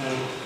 Um,